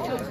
Ja,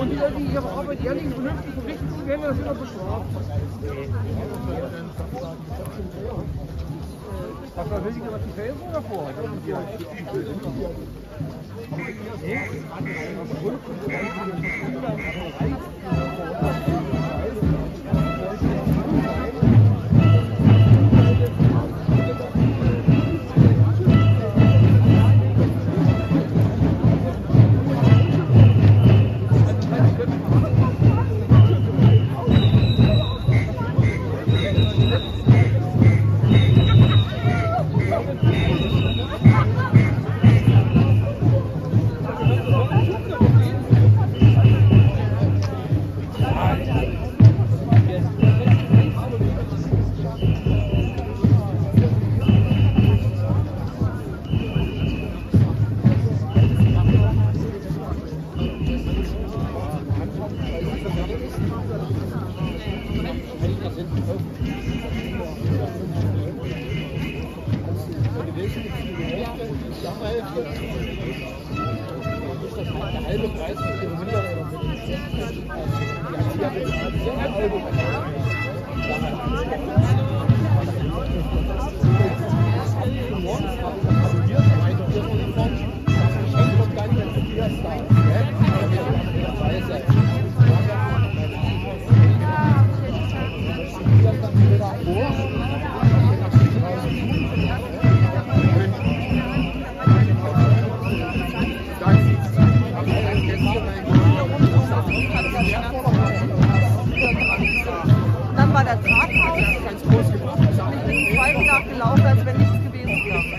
weil sie ihre Arbeit ehrlich und vernünftig und richtig tun, werden wir das immer bestraft. Was war wichtiger, was die Felsen oder vor? Dann Ganz groß gemacht. Ich bin den zweiten Tag gelaufen, als wenn nichts gewesen wäre.